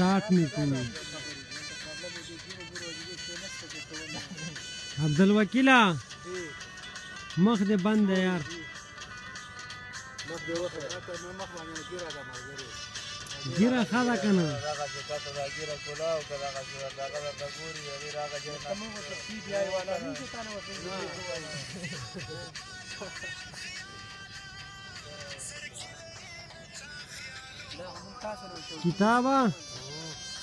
Saat mi konu? عبدالوکیلا مخ دې بند دی یار مخ دې وخه مخ باندې ګیره ده مرګره ګیره خاله کنه راغه چې تاسو دا ګیره کولا او راغه چې راغه دا ګوري او راغه چې تاسو مو څه سی دی والا نه چې تاسو وځي کتابه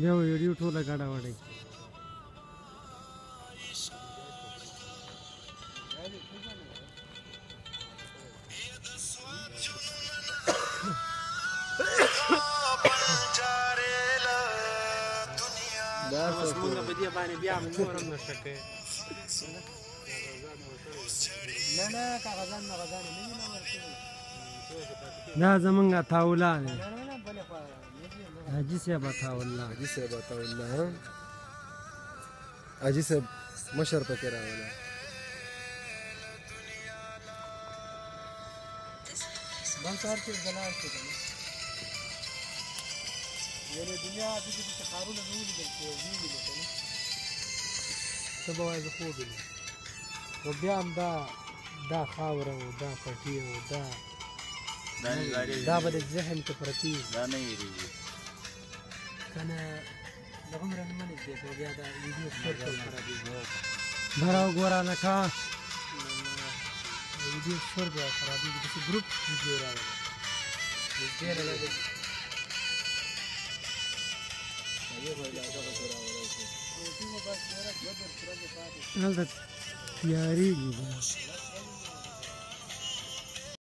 بیا ویډیو ټوله ګډه وړي دا څنګه په دې باندې بیا موږ هم نشکه نه نه کاغذان مغزان نه نه ورته دا زمونږه تاوله نه حاجی صاحب عطا الله حاجی صاحب عطا الله حاجی صاحب مشر پکې راولا بازار کې دلار کې یعنی دنیا د دې چې خارونه نه ولیدل کېږي ولیدل څه به وایي خو دې نو بیا هم دا دا خاوره او دا پټي او دا دا به ذهن ته پرتی دا نه یریږي برا وګوره لکه ویډیو شور بیا خرابېږي داسې ګروپ ویډیو راغله دلته تیارېږي